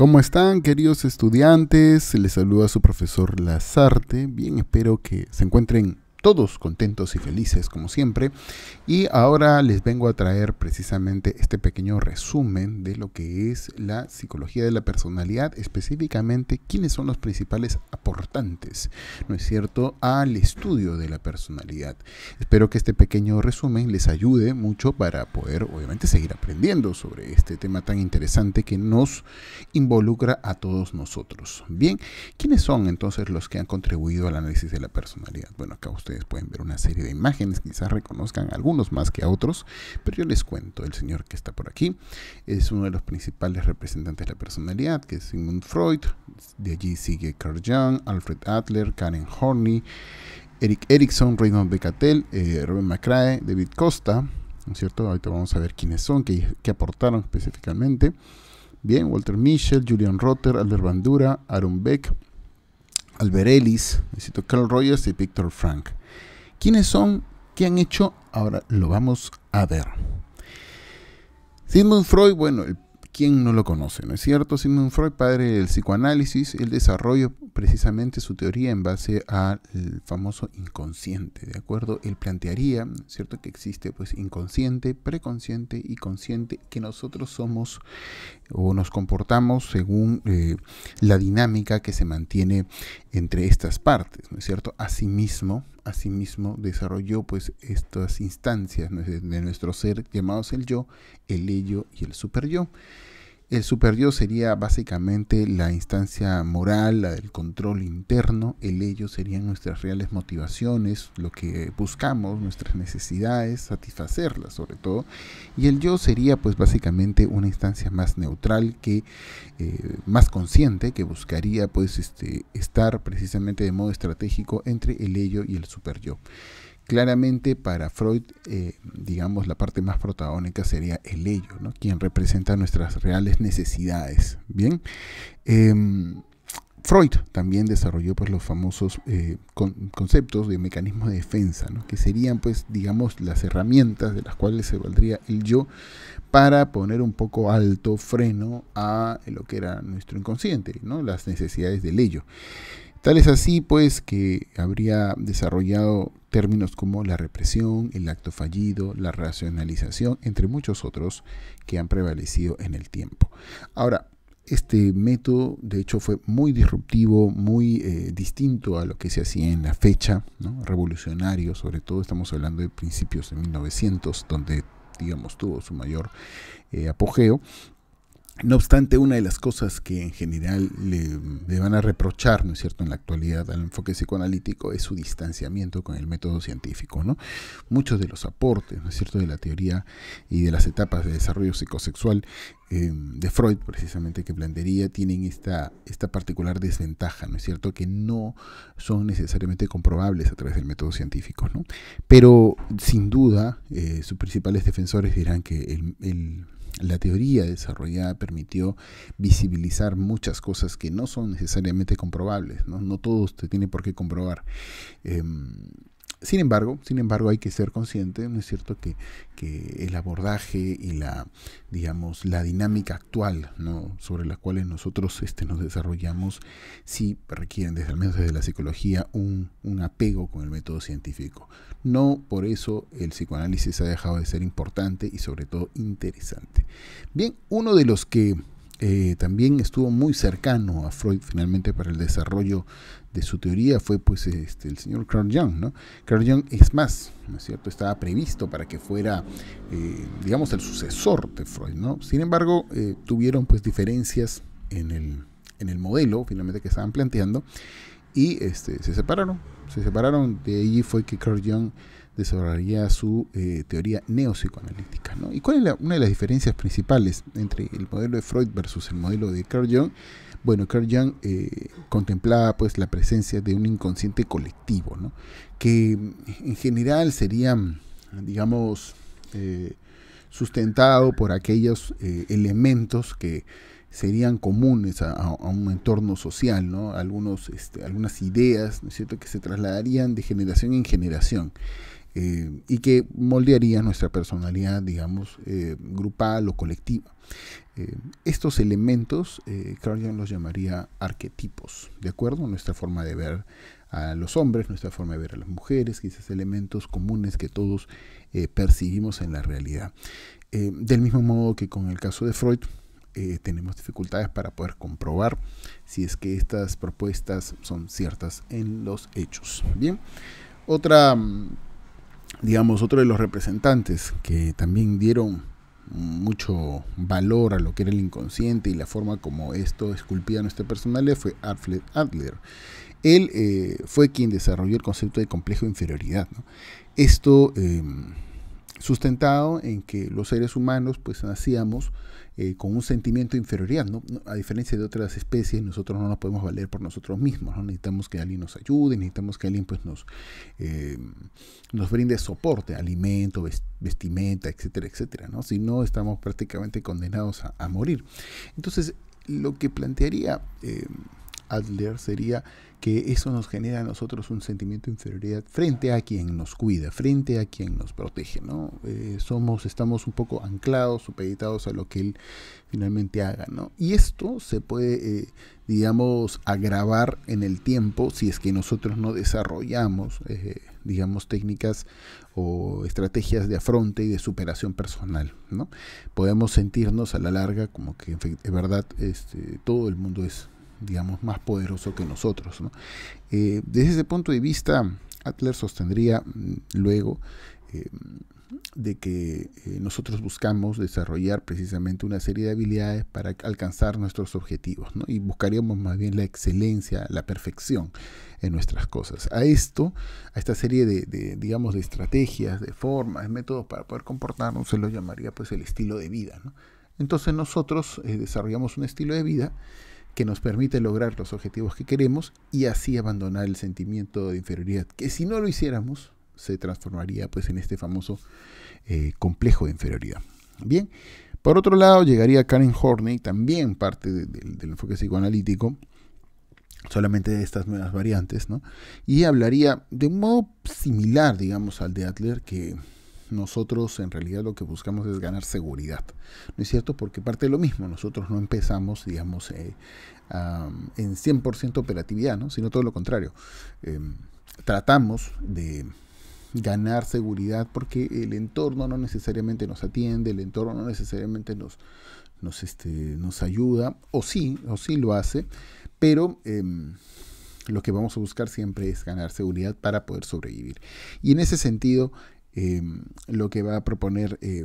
¿Cómo están, queridos estudiantes? Les saluda su profesor Lazarte. Bien, espero que se encuentren todos contentos y felices como siempre. Y ahora les vengo a traer precisamente este pequeño resumen de lo que es la psicología de la personalidad, específicamente quiénes son los principales aportantes, ¿no es cierto?, al estudio de la personalidad. Espero que este pequeño resumen les ayude mucho para poder, obviamente, seguir aprendiendo sobre este tema tan interesante que nos involucra a todos nosotros. Bien, ¿quiénes son entonces los que han contribuido al análisis de la personalidad? Bueno, acá usted ustedes pueden ver una serie de imágenes, quizás reconozcan algunos más que a otros, pero yo les cuento, el señor que está por aquí es uno de los principales representantes de la personalidad, que es Sigmund Freud, de allí sigue Carl Jung, Alfred Adler, Karen Horney, Eric Erickson, Raymond Becatel, eh, Robert McCrae, David Costa, ¿no es cierto? Ahorita vamos a ver quiénes son, qué, qué aportaron específicamente. Bien, Walter Mischel, Julian Rotter, Albert Bandura, Aaron Beck, Albert Ellis, necesito Carl Rogers y Victor Frank. ¿Quiénes son? ¿Qué han hecho? Ahora lo vamos a ver. Sigmund Freud, bueno, ¿quién no lo conoce? ¿No es cierto? Sigmund Freud, padre del psicoanálisis, él desarrolló precisamente su teoría en base al famoso inconsciente, ¿de acuerdo? Él plantearía, ¿cierto? Que existe pues inconsciente, preconsciente y consciente, que nosotros somos o nos comportamos según eh, la dinámica que se mantiene entre estas partes, ¿no es cierto? Asimismo, asimismo desarrolló pues estas instancias de nuestro ser llamados el yo, el ello y el super yo. El yo sería básicamente la instancia moral, la del control interno. El ello serían nuestras reales motivaciones, lo que buscamos, nuestras necesidades, satisfacerlas sobre todo. Y el yo sería pues básicamente una instancia más neutral, que eh, más consciente, que buscaría pues este, estar precisamente de modo estratégico entre el ello y el super yo. Claramente para Freud, eh, digamos, la parte más protagónica sería el ello, ¿no? quien representa nuestras reales necesidades. Bien, em, Freud también desarrolló pues, los famosos eh, conceptos de mecanismo de defensa, ¿no? que serían, pues, digamos, las herramientas de las cuales se valdría el yo para poner un poco alto freno a lo que era nuestro inconsciente, ¿no? las necesidades del ello. Tal es así, pues, que habría desarrollado términos como la represión, el acto fallido, la racionalización, entre muchos otros que han prevalecido en el tiempo. Ahora, este método, de hecho, fue muy disruptivo, muy eh, distinto a lo que se hacía en la fecha, revolucionario, sobre todo estamos hablando de principios de 1900, donde, digamos, tuvo su mayor eh, apogeo. No obstante, una de las cosas que en general le, van a reprochar, ¿no es cierto?, en la actualidad al enfoque psicoanalítico es su distanciamiento con el método científico, ¿no? Muchos de los aportes, ¿no es cierto?, de la teoría y de las etapas de desarrollo psicosexual eh, de Freud, precisamente, que plantearía, tienen esta, esta particular desventaja, ¿no es cierto?, que no son necesariamente comprobables a través del método científico, ¿no? Pero, sin duda, eh, sus principales defensores dirán que el la teoría desarrollada permitió visibilizar muchas cosas que no son necesariamente comprobables, no, no todo se tiene por qué comprobar. Em, sin embargo, sin embargo, hay que ser consciente, ¿no es cierto?, que, que, el abordaje y la, digamos, la dinámica actual, ¿no?, sobre las cuales nosotros este, nos desarrollamos, sí requieren, desde al menos desde la psicología, un, un apego con el método científico. No por eso el psicoanálisis ha dejado de ser importante y sobre todo interesante. Bien, uno de los que eh, también estuvo muy cercano a Freud finalmente para el desarrollo de su teoría fue pues este, el señor Carl Jung. ¿no? Carl Jung es más, ¿no es cierto? Estaba previsto para que fuera, eh, digamos, el sucesor de Freud. ¿no? Sin embargo, eh, tuvieron pues diferencias en el, en el modelo finalmente que estaban planteando y este, se separaron. Se separaron, de allí fue que Carl Jung desarrollaría su eh, teoría neopsicoanalítica. ¿no? ¿Y cuál es una de las diferencias principales entre el modelo de Freud versus el modelo de Carl Jung? Bueno, Carl Jung eh, contemplaba pues la presencia de un inconsciente colectivo, ¿no? que en general sería, digamos, eh, sustentado por aquellos elementos que serían comunes a, un entorno social, ¿no? Algunos, este, algunas ideas, ¿no es cierto?, que se trasladarían de generación en generación. Eh, y que moldearía nuestra personalidad, digamos, eh, grupal o colectiva. Eh, estos elementos, Carl Jung los llamaría arquetipos, ¿de acuerdo? Nuestra forma de ver a los hombres, nuestra forma de ver a las mujeres, quizás elementos comunes que todos percibimos en la realidad. del mismo modo que con el caso de Freud, tenemos dificultades para poder comprobar si es que estas propuestas son ciertas en los hechos. Bien, otra mm, digamos, otro de los representantes que también dieron mucho valor a lo que era el inconsciente y la forma como esto esculpía nuestra personalidad fue Alfred Adler. Él eh, fue quien desarrolló el concepto de complejo de inferioridad. Esto em, sustentado en que los seres humanos pues nacíamos eh, con un sentimiento de inferioridad. ¿no? A diferencia de otras especies, nosotros no nos podemos valer por nosotros mismos. ¿no? Necesitamos que alguien nos ayude, necesitamos que alguien pues, nos, eh, nos brinde soporte, alimento, vestimenta, etcétera, etcétera. ¿no? Si no, estamos prácticamente condenados a, morir. Entonces, lo que plantearía eh, Adler sería que eso nos genera a nosotros un sentimiento de inferioridad frente a quien nos cuida, frente a quien nos protege, ¿no? Eh, somos, estamos un poco anclados, supeditados a lo que él finalmente haga, ¿no? Y esto se puede, eh, digamos, agravar en el tiempo si es que nosotros no desarrollamos, eh, digamos, técnicas o estrategias de afronte y de superación personal, ¿no? Podemos sentirnos a la larga como que, de verdad, este, todo el mundo es digamos, más poderoso que nosotros. Eh, desde ese punto de vista, Adler sostendría mm, luego eh, de que eh, nosotros buscamos desarrollar precisamente una serie de habilidades para alcanzar nuestros objetivos y buscaríamos más bien la excelencia, la perfección en nuestras cosas. A esto, a esta serie de, digamos, de estrategias, de formas, de métodos para poder comportarnos, se lo llamaría pues el estilo de vida. Entonces nosotros desarrollamos un estilo de vida que nos permite lograr los objetivos que queremos y así abandonar el sentimiento de inferioridad, que si no lo hiciéramos se transformaría pues en este famoso eh, complejo de inferioridad. Bien, por otro lado llegaría Karen Horney, también parte del enfoque psicoanalítico, solamente de estas nuevas variantes, ¿no? y hablaría de un modo similar, digamos, al de Adler, que nosotros en realidad lo que buscamos es ganar seguridad. ¿No es cierto? Porque parte de lo mismo, nosotros no empezamos, digamos, eh, en 100% operatividad, ¿no? sino todo lo contrario. Em, tratamos de ganar seguridad porque el entorno no necesariamente nos atiende, el entorno no necesariamente nos, nos, este, nos ayuda, o sí, o sí lo hace, pero em, lo que vamos a buscar siempre es ganar seguridad para poder sobrevivir. Y en ese sentido, Em, lo que va a proponer eh,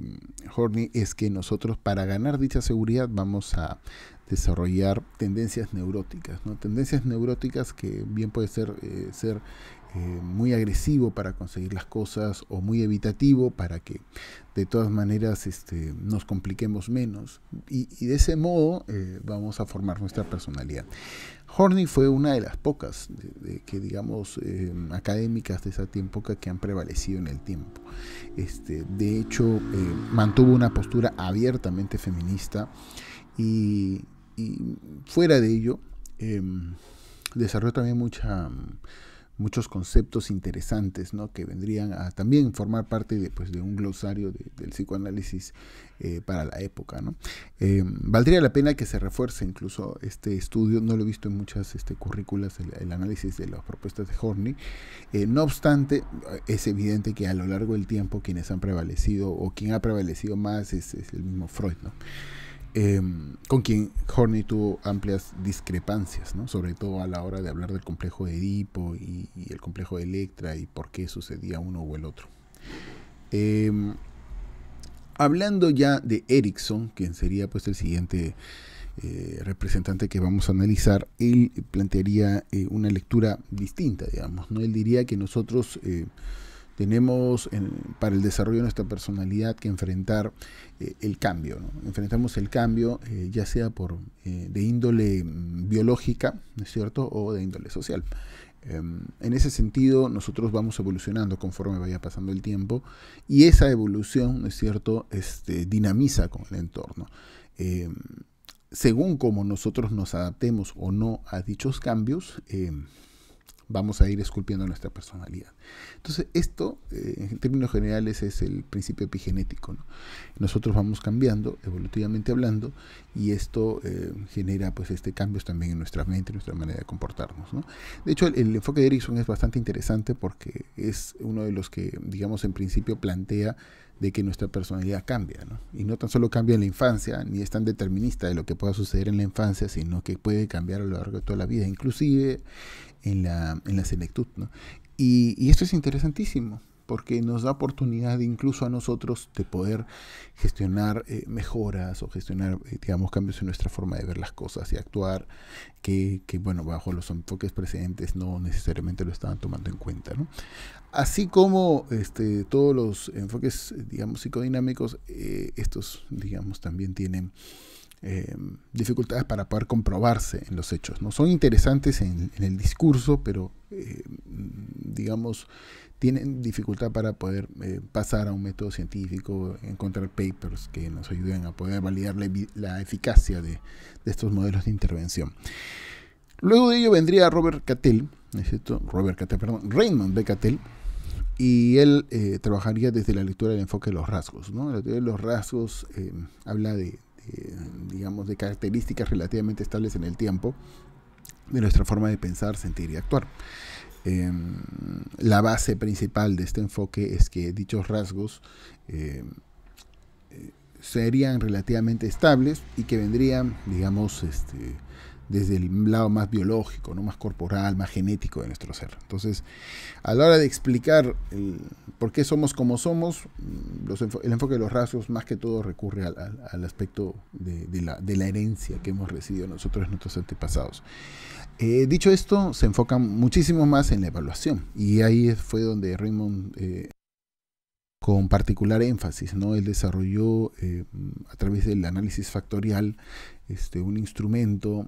Horney es que nosotros para ganar dicha seguridad vamos a desarrollar tendencias neuróticas, ¿no? tendencias neuróticas que bien puede ser, eh, ser eh, muy agresivo para conseguir las cosas o muy evitativo para que de todas maneras este, nos compliquemos menos y, de ese modo eh, vamos a formar nuestra personalidad. Horney fue una de las pocas que digamos eh, académicas de esa época que han prevalecido en el tiempo. Este, de hecho, mantuvo una postura abiertamente feminista y, y fuera de ello desarrolló también mucha muchos conceptos interesantes ¿no? que vendrían a también formar parte de, pues, de un glosario del psicoanálisis eh, para la época. ¿no? Eh, valdría la pena que se refuerce incluso este estudio, no lo he visto en muchas este, currículas, el, análisis de las propuestas de Horney. Eh, no obstante, es evidente que a lo largo del tiempo quienes han prevalecido o quien ha prevalecido más es, es el mismo Freud. ¿no? Em, con quien Horney tuvo amplias discrepancias, ¿no? sobre todo a la hora de hablar del complejo de Edipo y, el complejo de Electra y por qué sucedía uno o el otro. Em, hablando ya de Erickson, quien sería pues el siguiente eh, representante que vamos a analizar, él plantearía eh, una lectura distinta, digamos, ¿no? Él diría que nosotros tenemos para el desarrollo de nuestra personalidad que enfrentar eh, el cambio. Enfrentamos el cambio eh, ya sea por eh, de índole mm, biológica, ¿no es cierto?, o de índole social. Em, en ese sentido, nosotros vamos evolucionando conforme vaya pasando el tiempo y esa evolución, ¿no es cierto?, este, dinamiza con el entorno. Em, según como nosotros nos adaptemos o no a dichos cambios, em, vamos a ir esculpiendo nuestra personalidad. Entonces, esto, eh, en términos generales, es el principio epigenético. Nosotros vamos cambiando, evolutivamente hablando, y esto eh, genera pues este cambios también en nuestra mente, en nuestra manera de comportarnos. De hecho, el, el enfoque de Erickson es bastante interesante porque es uno de los que, digamos, en principio plantea de que nuestra personalidad cambia, ¿no? Y no tan solo cambia en la infancia, ni es tan determinista de lo que pueda suceder en la infancia, sino que puede cambiar a lo largo de toda la vida, inclusive en la, en la senectud, ¿no? Y, esto es interesantísimo, porque nos da oportunidad incluso a nosotros de poder gestionar eh, mejoras o gestionar, eh, digamos, cambios en nuestra forma de ver las cosas y actuar que, que, bueno, bajo los enfoques precedentes no necesariamente lo estaban tomando en cuenta, ¿no? Así como este, todos los enfoques, digamos, psicodinámicos, eh, estos, digamos, también tienen dificultades para poder comprobarse en los hechos, ¿no? Son interesantes en, el discurso, pero, digamos, tienen dificultad para poder eh, pasar a un método científico, encontrar papers que nos ayuden a poder validar la, eficacia de, estos modelos de intervención. Luego de ello vendría Robert Cattell, Robert Cattell, perdón, Raymond B. Cattell, y él eh, trabajaría desde la lectura del enfoque de los rasgos. ¿no? La teoría de los rasgos eh, habla de, digamos, de características relativamente estables en el tiempo de nuestra forma de pensar, sentir y actuar. Em, la base principal de este enfoque es que dichos rasgos em, eh, serían relativamente estables y que vendrían, digamos, este, desde el lado más biológico, ¿no? más corporal, más genético de nuestro ser. Entonces, a la hora de explicar por qué somos como somos, mm, el enfoque de los rasgos más que todo recurre al, aspecto de, la, de, la, herencia que hemos recibido nosotros, nuestros antepasados. Eh, dicho esto, se enfoca muchísimo más en la evaluación y ahí fue donde Raymond, eh, con particular énfasis, ¿no? él desarrolló eh, a través del análisis factorial este, un instrumento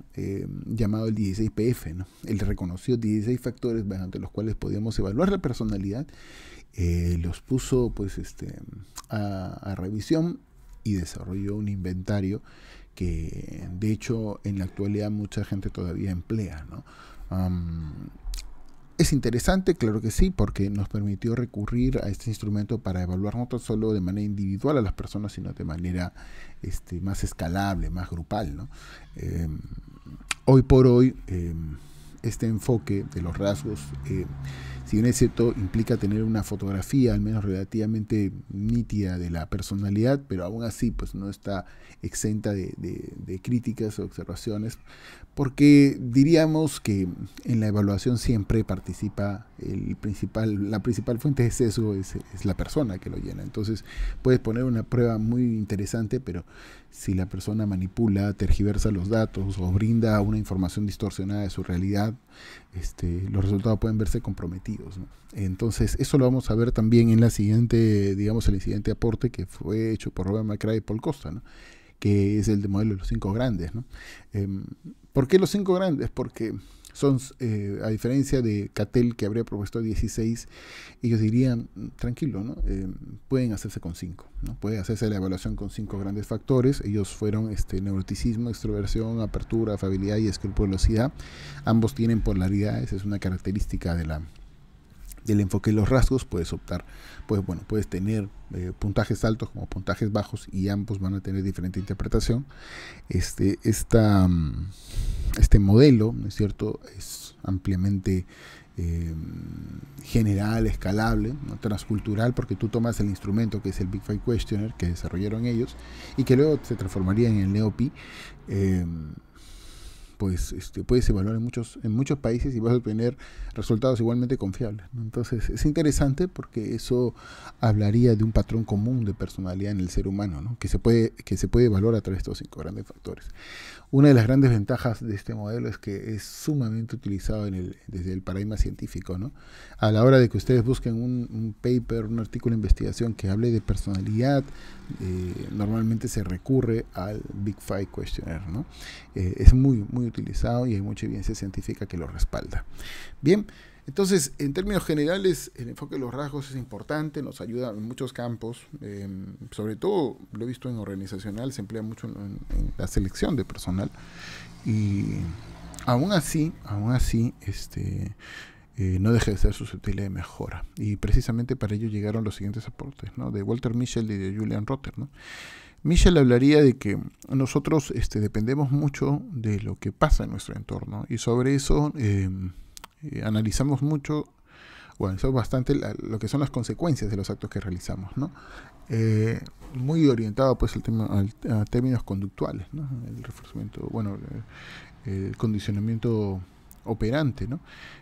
llamado el 16PF. ¿no? Él reconoció 16 factores mediante los cuales podíamos evaluar la personalidad, los puso pues, este, a revisión y desarrolló un inventario que de hecho en la actualidad mucha gente todavía emplea. ¿no? Es interesante, claro que sí, porque nos permitió recurrir a este instrumento para evaluar no solo de manera individual a las personas, sino de manera este, más escalable, más grupal. ¿no? Em, hoy por hoy, em, este enfoque de los rasgos eh, si bien es cierto, implica tener una fotografía al menos relativamente nítida de la personalidad, pero aún así pues no está exenta de, críticas o observaciones, porque diríamos que en la evaluación siempre participa el principal, la principal fuente de sesgo es, es la persona que lo llena. Entonces puedes poner una prueba muy interesante, pero si la persona manipula, tergiversa los datos o brinda una información distorsionada de su realidad, este, los resultados pueden verse comprometidos. Entonces, eso lo vamos a ver también en la siguiente, digamos, el siguiente aporte que fue hecho por Robert McCrae y Paul Costa, que es el de modelo de los cinco grandes. Em, ¿Por qué los cinco grandes? Porque son, eh, a diferencia de Cattell, que habría propuesto 16, ellos dirían, tranquilo, ¿no? Eh, pueden hacerse con 5, ¿no? puede hacerse la evaluación con cinco grandes factores. Ellos fueron este, neuroticismo, extroversión, apertura, afabilidad y escrupulosidad. Ambos tienen polaridades, es una característica de la, del enfoque de los rasgos, puedes optar, pues bueno, puedes tener eh, puntajes altos como puntajes bajos y ambos van a tener diferente interpretación. Este, mm, este modelo, ¿no es cierto?, es ampliamente eh, general, escalable, transcultural, porque tú tomas el instrumento que es el Big Five Questioner que desarrollaron ellos y que luego se transformaría en el NeoPi. Eh, pues este, puedes evaluar en muchos, en muchos países y vas a obtener resultados igualmente confiables. Entonces es interesante porque eso hablaría de un patrón común de personalidad en el ser humano, ¿no? que, se puede, que se puede evaluar a través de estos cinco grandes factores. Una de las grandes ventajas de este modelo es que es sumamente utilizado desde el paradigma científico. ¿no? A la hora de que ustedes busquen un, paper, un artículo de investigación que hable de personalidad, eh, normalmente se recurre al Big Five Questionnaire. ¿no? Eh, es muy, muy utilizado y hay mucha evidencia científica que lo respalda. Bien, entonces, en términos generales, el enfoque de los rasgos es importante, nos ayuda en muchos campos, em, sobre todo lo he visto en organizacional, se emplea mucho en, la selección de personal y aún así, aún así, este, eh, no deje de ser susceptible de mejora. Y precisamente para ello llegaron los siguientes aportes, ¿no? de Walter Mischel y de Julian Rotter. ¿no? Michel hablaría de que nosotros este, dependemos mucho de lo que pasa en nuestro entorno y sobre eso em, eh, analizamos mucho o analizamos bastante lo que son las consecuencias de los actos que realizamos, ¿no? Eh, muy orientado pues al tema, a términos conductuales, ¿no? el reforzamiento, bueno, el condicionamiento operante, ¿no?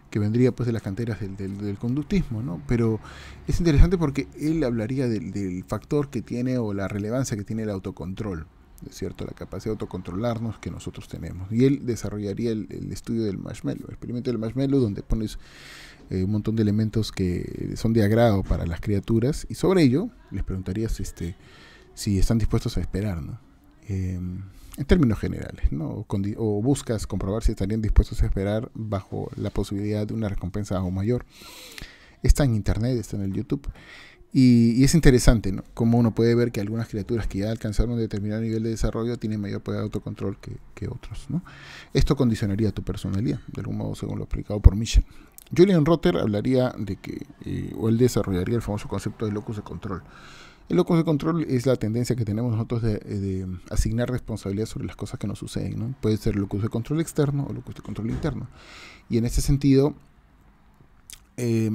que vendría pues de las canteras del, del, conductismo, ¿no? Pero es interesante porque él hablaría del, factor que tiene o la relevancia que tiene el autocontrol, ¿es cierto? La capacidad de autocontrolarnos que nosotros tenemos. Y él desarrollaría el, estudio del marshmallow, el experimento del marshmallow, donde pones eh, un montón de elementos que son de agrado para las criaturas y sobre ello les preguntarías este, si están dispuestos a esperar, ¿no? Em, en términos generales, ¿no? o, buscas comprobar si estarían dispuestos a esperar bajo la posibilidad de una recompensa aún mayor. Está en internet, está en el YouTube. Y, es interesante, ¿no? Cómo uno puede ver que algunas criaturas que ya alcanzaron un determinado nivel de desarrollo tienen mayor poder de autocontrol que, otros, ¿no? Esto condicionaría tu personalidad, de algún modo según lo explicado por Michel. Julian Rotter hablaría de que, eh, o él desarrollaría el famoso concepto de locus de control. El locus de control es la tendencia que tenemos nosotros de, asignar responsabilidad sobre las cosas que nos suceden. ¿no? Puede ser locus de control externo o locus de control interno. Y en ese sentido, eh,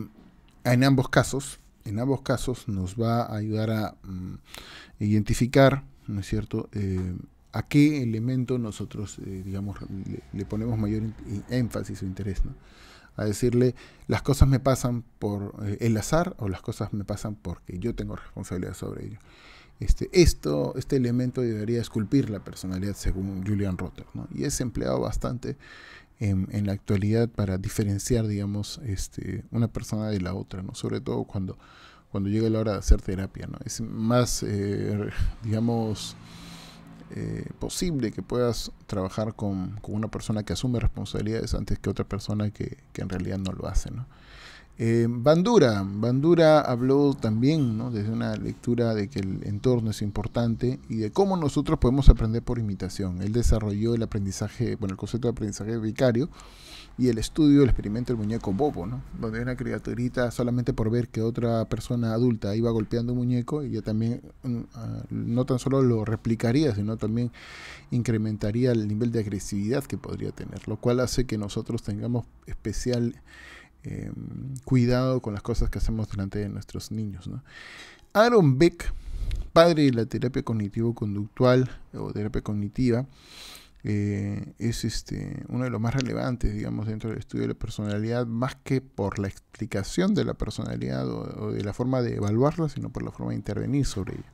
en ambos casos, en ambos casos nos va a ayudar a mm, identificar, ¿no es cierto?, eh, a qué elemento nosotros, eh, digamos, le, ponemos mayor énfasis o interés, ¿no? a decirle las cosas me pasan por eh, el azar o las cosas me pasan porque yo tengo responsabilidad sobre ello. Este, esto, este elemento debería esculpir la personalidad según Julian Rotter, ¿no? y es empleado bastante en, la actualidad para diferenciar, digamos, este, una persona de la otra, ¿no? sobre todo cuando, cuando llega la hora de hacer terapia. ¿no? Es más, eh, digamos, eh, posible que puedas trabajar con, una persona que asume responsabilidades antes que otra persona que, en realidad no lo hace. ¿no? Eh, Bandura, Bandura habló también ¿no? desde una lectura de que el entorno es importante y de cómo nosotros podemos aprender por imitación. Él desarrolló el aprendizaje, bueno, el concepto de aprendizaje vicario y el estudio, el experimento del muñeco Bobo, ¿no? Donde una criaturita solamente por ver que otra persona adulta iba golpeando un muñeco, ella también mm, ah, no tan solo lo replicaría, sino también incrementaría el nivel de agresividad que podría tener, lo cual hace que nosotros tengamos especial em, cuidado con las cosas que hacemos delante de nuestros niños, ¿no? Aaron Beck, padre de la terapia cognitivo-conductual o terapia cognitiva, eh, es este, uno de los más relevantes, digamos, dentro del estudio de la personalidad, más que por la explicación de la personalidad o, de la forma de evaluarla, sino por la forma de intervenir sobre ella.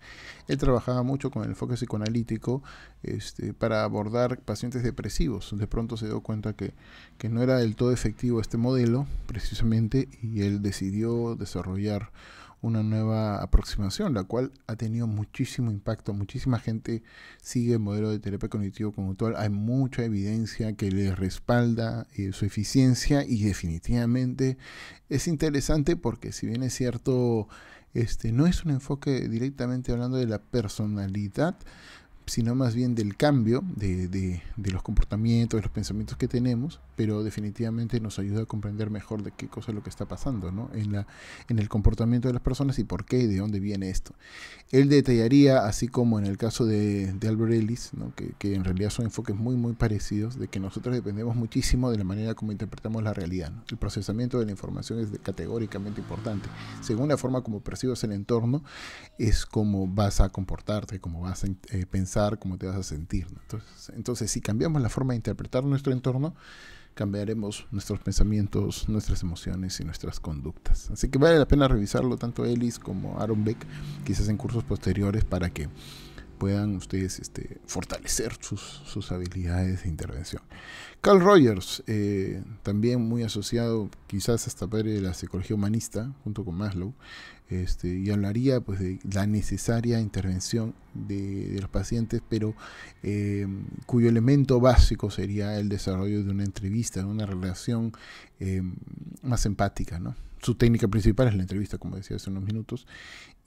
Él trabajaba mucho con el enfoque psicoanalítico este, para abordar pacientes depresivos. De pronto se dio cuenta que, que no era del todo efectivo este modelo, precisamente, y él decidió desarrollar una nueva aproximación, la cual ha tenido muchísimo impacto. Muchísima gente sigue el modelo de terapia cognitivo conductual. Hay mucha evidencia que le respalda eh, su eficiencia y definitivamente es interesante porque si bien es cierto, este no es un enfoque directamente hablando de la personalidad, sino más bien del cambio de, de, los comportamientos, de los pensamientos que tenemos, pero definitivamente nos ayuda a comprender mejor de qué cosa es lo que está pasando ¿no? en, la, en el comportamiento de las personas y por qué y de dónde viene esto. Él detallaría, así como en el caso de, de Albert Ellis, ¿no? que, que, en realidad son enfoques muy, muy parecidos, de que nosotros dependemos muchísimo de la manera como interpretamos la realidad. El procesamiento de la información es categóricamente importante. Según la forma como percibes el entorno, es como vas a comportarte, cómo vas a eh, pensar cómo te vas a sentir. Entonces, entonces, si cambiamos la forma de interpretar nuestro entorno, cambiaremos nuestros pensamientos, nuestras emociones y nuestras conductas. Así que vale la pena revisarlo tanto Ellis como Aaron Beck, quizás en cursos posteriores, para que puedan ustedes este, fortalecer sus, sus, habilidades de intervención. Carl Rogers, eh, también muy asociado quizás hasta padre de la psicología humanista, junto con Maslow, este, y hablaría pues de la necesaria intervención de, los pacientes, pero eh, cuyo elemento básico sería el desarrollo de una entrevista, de una relación eh, más empática, ¿no? Su técnica principal es la entrevista, como decía hace unos minutos,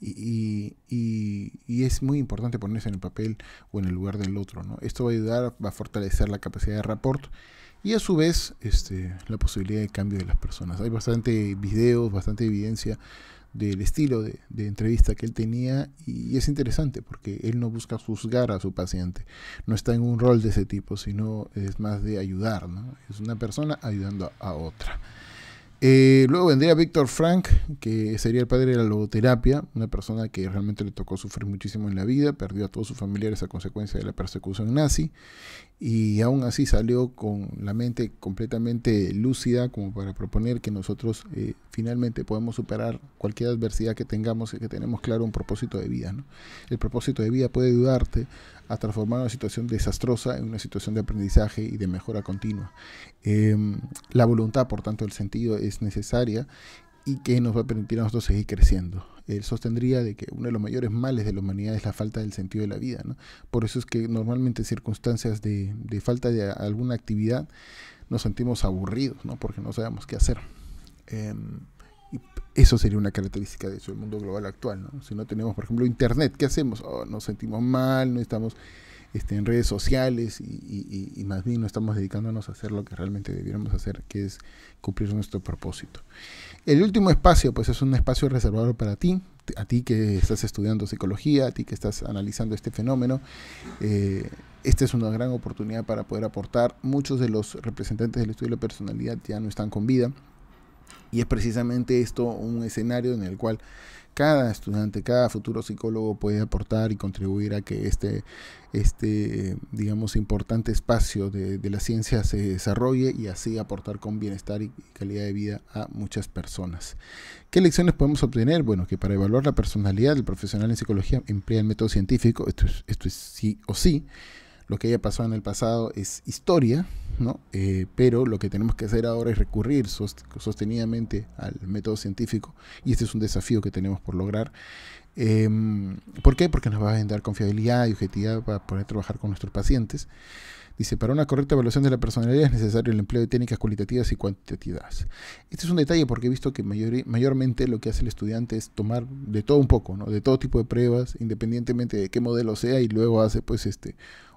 y, y, es muy importante ponerse en el papel o en el lugar del otro. ¿no? Esto va a ayudar, va a fortalecer la capacidad de rapport y a su vez este, la posibilidad de cambio de las personas. Hay bastante videos, bastante evidencia del estilo de, entrevista que él tenía y es interesante porque él no busca juzgar a su paciente, no está en un rol de ese tipo, sino es más de ayudar, ¿no? es una persona ayudando a otra. Eh, luego vendría Víctor Frank, que sería el padre de la logoterapia, una persona que realmente le tocó sufrir muchísimo en la vida, perdió a todos sus familiares a consecuencia de la persecución nazi y aún así salió con la mente completamente lúcida como para proponer que nosotros eh, finalmente podemos superar cualquier adversidad que tengamos y que tenemos claro un propósito de vida. El propósito de vida puede ayudarte a transformar una situación desastrosa en una situación de aprendizaje y de mejora continua. Em, la voluntad, por tanto, el sentido es necesaria y que nos va a permitir a nosotros seguir creciendo. Él sostendría de que uno de los mayores males de la humanidad es la falta del sentido de la vida. ¿no? Por eso es que normalmente en circunstancias de, falta de alguna actividad nos sentimos aburridos, ¿no? porque no sabemos qué hacer. Em, y eso sería una característica de eso, el mundo global actual. ¿no? Si no tenemos, por ejemplo, internet, ¿qué hacemos? Oh, nos sentimos mal, no estamos este, en redes sociales y, más bien no estamos dedicándonos a hacer lo que realmente debiéramos hacer, que es cumplir nuestro propósito. El último espacio, pues es un espacio reservado para ti, a ti que estás estudiando psicología, a ti que estás analizando este fenómeno. Eh, esta es una gran oportunidad para poder aportar. Muchos de los representantes del estudio de la personalidad ya no están con vida. Y es precisamente esto un escenario en el cual cada estudiante, cada futuro psicólogo puede aportar y contribuir a que este, este digamos, importante espacio de, la ciencia se desarrolle y así aportar con bienestar y calidad de vida a muchas personas. ¿Qué lecciones podemos obtener? Bueno, que para evaluar la personalidad del profesional en psicología emplea el método científico, esto es, esto es sí o sí, lo que haya pasado en el pasado es historia, ¿no? Eh, pero lo que tenemos que hacer ahora es recurrir sostenidamente al método científico y este es un desafío que tenemos por lograr. Em, ¿Por qué? Porque nos va a dar confiabilidad y objetividad para poder trabajar con nuestros pacientes. Dice, para una correcta evaluación de la personalidad es necesario el empleo de técnicas cualitativas y cuantitativas. Este es un detalle porque he visto que mayormente lo que hace el estudiante es tomar de todo un poco, de todo tipo de pruebas, independientemente de qué modelo sea, y luego hace pues este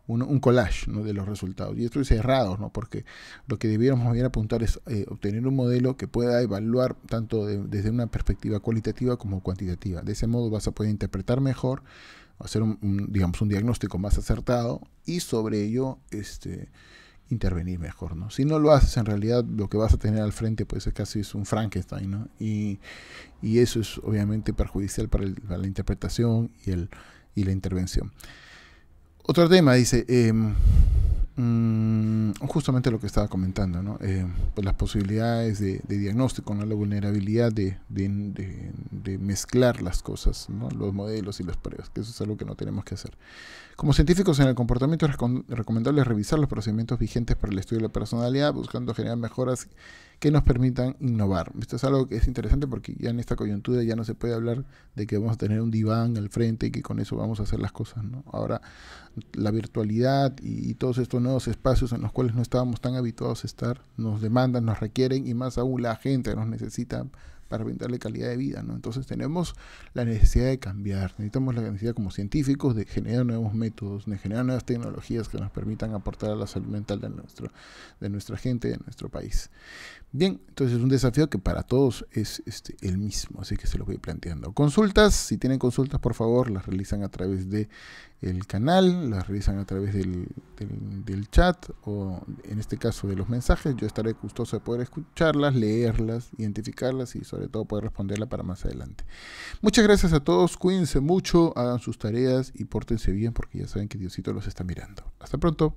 un, collage de los resultados. Y esto es errado, ¿no? porque lo que debiéramos bien apuntar es eh, obtener un modelo que pueda evaluar tanto desde una perspectiva cualitativa como cuantitativa. De ese modo vas a poder interpretar mejor, hacer un, digamos, un diagnóstico más acertado y sobre ello este, intervenir mejor. ¿no? Si no lo haces, en realidad lo que vas a tener al frente pues casi es un Frankenstein. ¿no? Y, eso es obviamente perjudicial para, para la interpretación y, el, y la intervención. Otro tema, dice, em, mm, justamente lo que estaba comentando, ¿no? Em, pues las posibilidades de, diagnóstico, ¿no? la vulnerabilidad de, mezclar las cosas, ¿no? los modelos y las pruebas, que eso es algo que no tenemos que hacer. Como científicos en el comportamiento es recomendable revisar los procedimientos vigentes para el estudio de la personalidad, buscando generar mejoras que nos permitan innovar. Esto es algo que es interesante porque ya en esta coyuntura ya no se puede hablar de que vamos a tener un diván al frente y que con eso vamos a hacer las cosas. ¿no? Ahora la virtualidad y, todos estos nuevos espacios en los cuales no estábamos tan habituados a estar nos demandan, nos requieren y más aún la gente nos necesita para brindarle calidad de vida. ¿no? Entonces tenemos la necesidad de cambiar, necesitamos la necesidad como científicos de generar nuevos métodos, de generar nuevas tecnologías que nos permitan aportar a la salud mental de, nuestro, de nuestra gente, de nuestro país. Bien, entonces es un desafío que para todos es este, el mismo, así que se lo voy planteando. Consultas, si tienen consultas, por favor, las realizan a través de el canal, las realizan a través del, del, chat o en este caso de los mensajes. Yo estaré gustoso de poder escucharlas, leerlas, identificarlas y sobre todo poder responderlas para más adelante. Muchas gracias a todos, cuídense mucho, hagan sus tareas y pórtense bien porque ya saben que Diosito los está mirando. Hasta pronto.